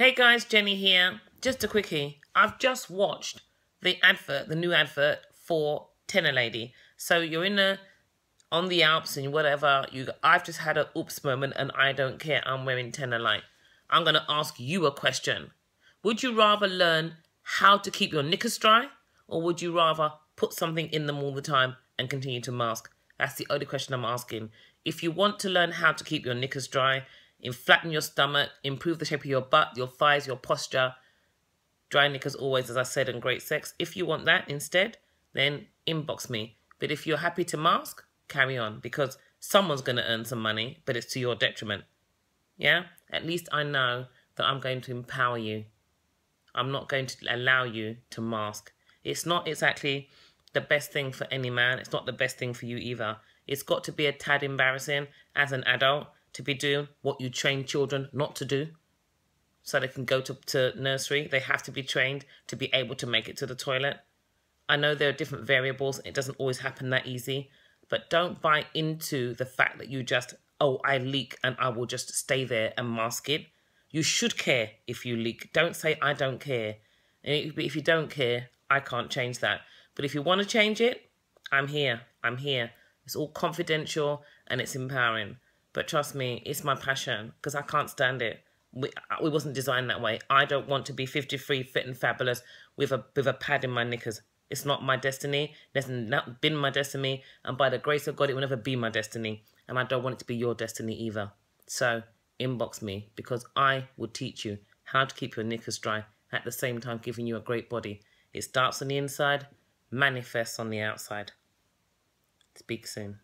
Hey guys, Jenny here. Just a quickie. I've just watched the advert, the new advert for TENA Lady. So you're in a on the Alps and whatever. You, I've just had a oops moment, and I don't care. I'm wearing TENA Light. I'm gonna ask you a question. Would you rather learn how to keep your knickers dry, or would you rather put something in them all the time and continue to mask? That's the only question I'm asking. If you want to learn how to keep your knickers dry, in flatten your stomach, improve the shape of your butt, your thighs, your posture. Dry knickers always, as I said, and great sex. If you want that instead, then inbox me. But if you're happy to mask, carry on because someone's going to earn some money, but it's to your detriment. Yeah? At least I know that I'm going to empower you. I'm not going to allow you to mask. It's not exactly the best thing for any man. It's not the best thing for you either. It's got to be a tad embarrassing as an adult to be doing what you train children not to do so they can go to, to nursery. They have to be trained to be able to make it to the toilet. I know there are different variables. It doesn't always happen that easy. But don't buy into the fact that you just, oh, I leak and I will just stay there and mask it. You should care if you leak. Don't say, I don't care. If you don't care, I can't change that. But if you want to change it, I'm here. I'm here. It's all confidential and it's empowering. But trust me, it's my passion because I can't stand it. We, uh, we wasn't designed that way. I don't want to be 53, fit and fabulous with a with a pad in my knickers. It's not my destiny. It's not been my destiny. And by the grace of God, it will never be my destiny. And I don't want it to be your destiny either. So inbox me because I will teach you how to keep your knickers dry at the same time giving you a great body. It starts on the inside, manifests on the outside. Speak soon.